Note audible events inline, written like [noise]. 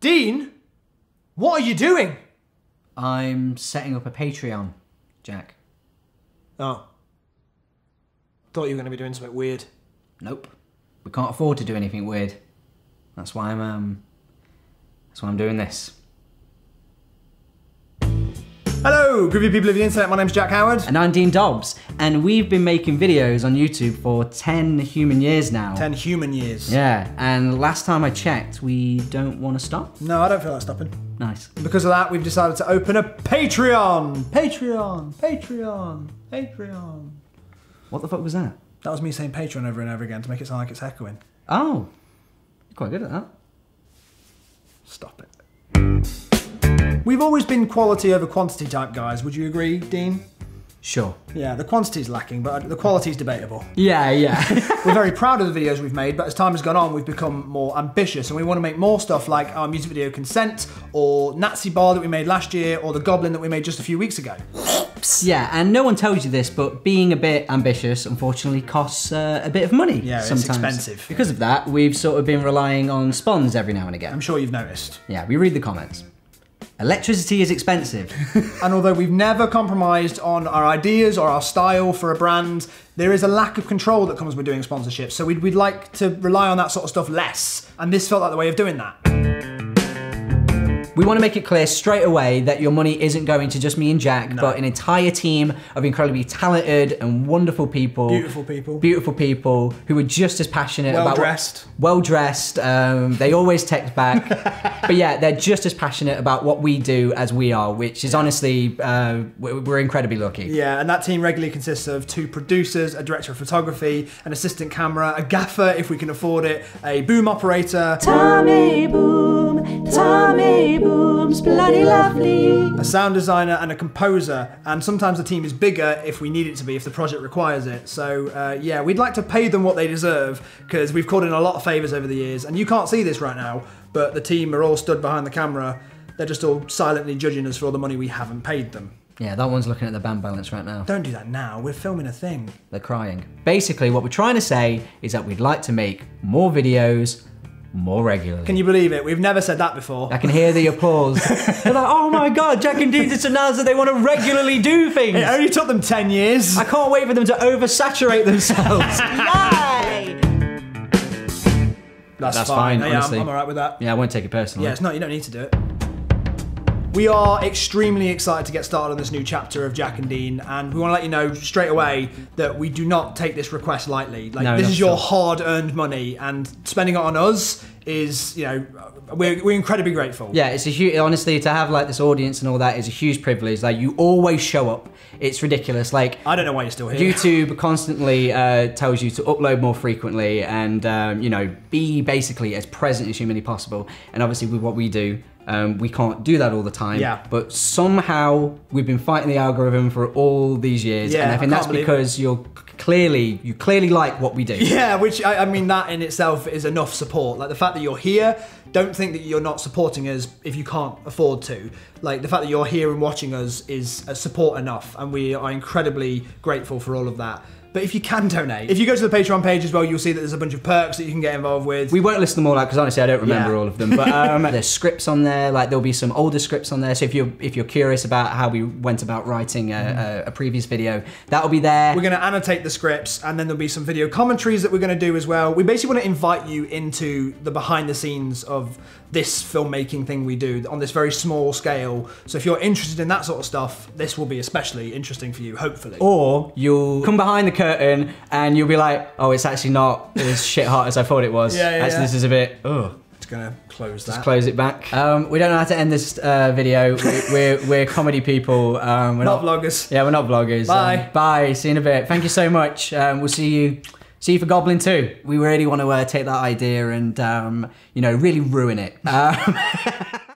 Dean, what are you doing? I'm setting up a Patreon, Jack. Oh. Thought you were going to be doing something weird. Nope. We can't afford to do anything weird. That's why I'm um that's why I'm doing this. Hello, groovy people of the internet. My name's Jack Howard. And I'm Dean Dobbs, and we've been making videos on YouTube for 10 human years now. 10 human years. Yeah, and last time I checked, we don't want to stop. No, I don't feel like stopping. Nice. Because of that, we've decided to open a Patreon. Patreon, Patreon, Patreon. What the fuck was that? That was me saying Patreon over and over again to make it sound like it's echoing. Oh, you're quite good at that. Stop it. We've always been quality over quantity type guys, would you agree, Dean? Sure. Yeah, the quantity's lacking, but the quality's debatable. Yeah, yeah. [laughs] [laughs] We're very proud of the videos we've made, but as time has gone on, we've become more ambitious and we want to make more stuff like our music video Consent, or Nazi Bar that we made last year, or The Goblin that we made just a few weeks ago. yeah, and no one tells you this, but being a bit ambitious, unfortunately, costs uh, a bit of money. Yeah, it's expensive. Because of that, we've sort of been relying on spons every now and again. I'm sure you've noticed. Yeah, we read the comments. Electricity is expensive. [laughs] And although we've never compromised on our ideas or our style for a brand, there is a lack of control that comes with doing sponsorships. So we'd, we'd like to rely on that sort of stuff less. And this felt like the way of doing that. We want to make it clear straight away that your money isn't going to just me and Jack, but an entire team of incredibly talented and wonderful people. Beautiful people. Beautiful people who are just as passionate Well about what- dressed. well dressed. Um, they always text back, [laughs] but yeah, they're just as passionate about what we do as we are, which is honestly uh, we're we're incredibly lucky. Yeah, and that team regularly consists of two producers, a director of photography, an assistant camera, a gaffer if we can afford it, a boom operator, Tommy Boom, Tommy Boom's bloody lovely. a sound designer, and a composer. And sometimes the team is bigger if we need it to be, if the project requires it. So uh, yeah, we'd like to pay them what they deserve because we've called in a lot of favors over the years. And you can't see this right now, but the team are all stood behind the camera. They're just all silently judging us for all the money we haven't paid them. Yeah, that one's looking at the band balance right now. Don't do that now. We're filming a thing. They're crying. Basically, what we're trying to say is that we'd like to make more videos more regularly. Can you believe it? We've never said that before. I can hear the [laughs] applause. They're like, oh my god, Jack and Dean just announced that they want to regularly do things. It only took them 10 years. I can't wait for them to oversaturate themselves. [laughs] Yay! That's, That's fine, Yeah, I'm- I'm, alright with that. Yeah, I won't take it personally. Yeah, it's not, you don't need to do it. We are extremely excited to get started on this new chapter of Jack and Dean, and we want to let you know straight away that we do not take this request lightly. Like, No, this is your hard earned money, and spending it on us is, you know, we're, we're incredibly grateful. Yeah, it's a huge. Honestly, to have like this audience and all that is a huge privilege. Like you always show up. It's ridiculous. Like I don't know why you're still here. YouTube constantly uh, tells you to upload more frequently and um, you know be basically as present as humanly possible. And obviously, with what we do, um, we can't do that all the time. Yeah. But somehow we've been fighting the algorithm for all these years, Yeah, and I I think can't that's because you're clearly you clearly like what we do. Yeah, which I, I mean, that in itself is enough support. Like the fact that you're here, don't think that you're not supporting us if you can't afford to. Like the fact that you're here and watching us is a support enough, and we are incredibly grateful for all of that. But if you can donate, if you go to the Patreon page as well, you'll see that there's a bunch of perks that you can get involved with. We won't list them all out because honestly I don't remember Yeah. all of them. But [laughs] um, there's scripts on there. Like there'll be some older scripts on there. So if you're if you're curious about how we went about writing a, a, a previous video, that'll be there. We're going to annotate the scripts and then there'll be some video commentaries that we're going to do as well. We basically want to invite you into the behind the scenes of this filmmaking thing we do on this very small scale. So if you're interested in that sort of stuff, this will be especially interesting for you, hopefully. or you'll come behind the curtain and you'll be like, oh, it's actually not as shit hot as I thought it was. [laughs] Yeah, yeah, actually, yeah. this is a bit. Oh, Just going to close that. close it back. Um, we don't know how to end this uh, video. we, we're we're comedy people. Um, we're Not not, vloggers. Yeah, we're not vloggers. Bye. Um, bye. See you in a bit. Thank you so much. Um, we'll see you. See you for Goblin 2. We really want to uh, take that idea and, um, you know, really ruin it. Um, [laughs]